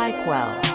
Like well.